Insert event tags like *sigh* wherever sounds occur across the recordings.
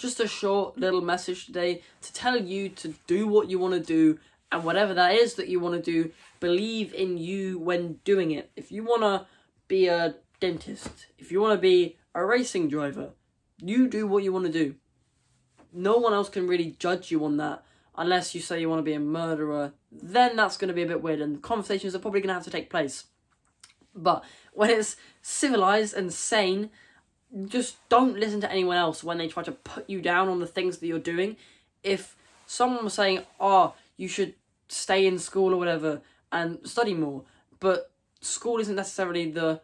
just a short little message today to tell you to do what you want to do and whatever that is that you want to do, believe in you when doing it. If you want to be a dentist, if you want to be a racing driver, you do what you want to do. No one else can really judge you on that unless you say you want to be a murderer. Then that's going to be a bit weird, and conversations are probably going to have to take place. But when it's civilized and sane, just don't listen to anyone else when they try to put you down on the things that you're doing. If someone was saying, "Oh, you should stay in school or whatever and study more," but school isn't necessarily the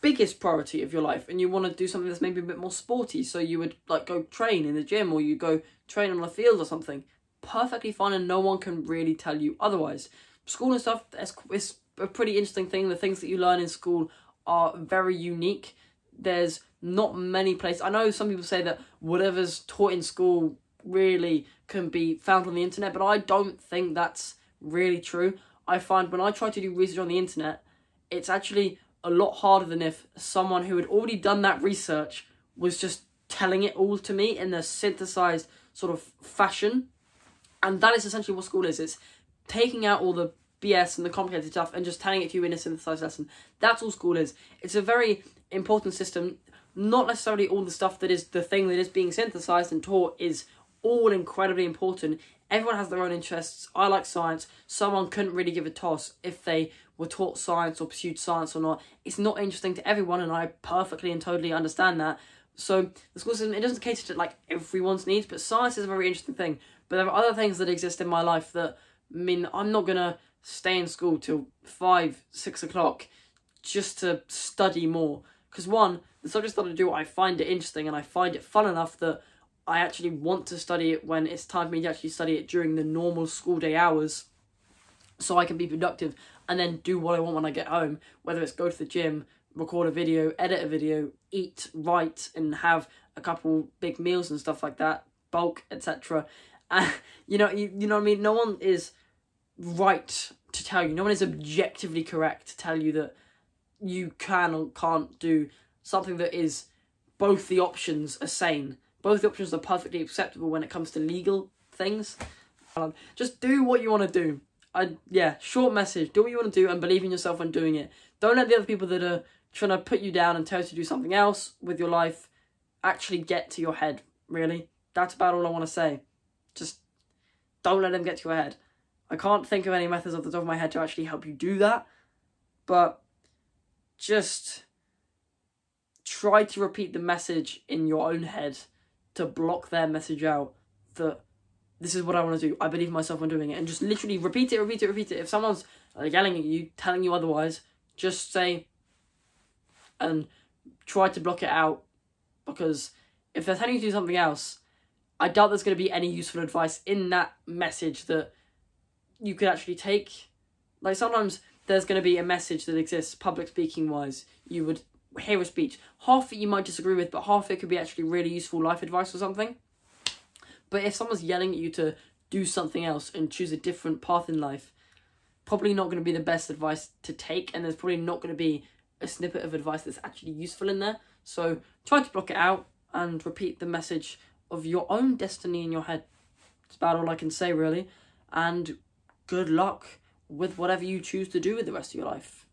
biggest priority of your life and you want to do something that's maybe a bit more sporty so you would like go train in the gym or you go train on the field or something perfectly fine and no one can really tell you otherwise. School and stuff it's, it's a pretty interesting thing. The things that you learn in school are very unique there's not many places i know some people say that whatever's taught in school really can be found on the internet but i don't think that's really true i find when i try to do research on the internet it's actually a lot harder than if someone who had already done that research was just telling it all to me in a synthesized sort of fashion. And that is essentially what school is. It's taking out all the BS and the complicated stuff and just telling it to you in a synthesized lesson. That's all school is. It's a very important system. Not necessarily all the stuff that is the thing that is being synthesized and taught is all incredibly important. Everyone has their own interests. I like science. Someone couldn't really give a toss if they were taught science or pursued science or not. It's not interesting to everyone, and I perfectly and totally understand that. So the school system it doesn't cater to like everyone's needs, but science is a very interesting thing. But there are other things that exist in my life that mean I'm not gonna stay in school till five, six o'clock just to study more. Because one, the subjects that I do, I find it interesting and I find it fun enough that I actually want to study it when it's time for me to actually study it during the normal school day hours so I can be productive and then do what I want when I get home, whether it's go to the gym, record a video, edit a video, eat, write, and have a couple big meals and stuff like that, bulk, etc. Uh, *laughs* you know, you, you know what I mean? No one is right to tell you, no one is objectively correct to tell you that you can or can't do something that is both the options are sane. Both the options are perfectly acceptable when it comes to legal things. Um, just do what you want to do. I yeah, short message. Do what you want to do and believe in yourself when doing it. Don't let the other people that are trying to put you down and tell you to do something else with your life actually get to your head. Really, that's about all I want to say. Just don't let them get to your head. I can't think of any methods off the top of my head to actually help you do that, but just try to repeat the message in your own head to block their message out that this is what I want to do. I believe myself when doing it. And just literally repeat it, repeat it, repeat it. If someone's yelling at you, telling you otherwise, just say and try to block it out. Because if they're telling you to do something else, I doubt there's going to be any useful advice in that message that you could actually take. Like sometimes there's going to be a message that exists public speaking wise. You would hear a speech. Half it you might disagree with, but half it could be actually really useful life advice or something. But if someone's yelling at you to do something else and choose a different path in life, probably not going to be the best advice to take, and there's probably not going to be a snippet of advice that's actually useful in there. So try to block it out and repeat the message of your own destiny in your head. That's about all I can say, really. And good luck with whatever you choose to do with the rest of your life.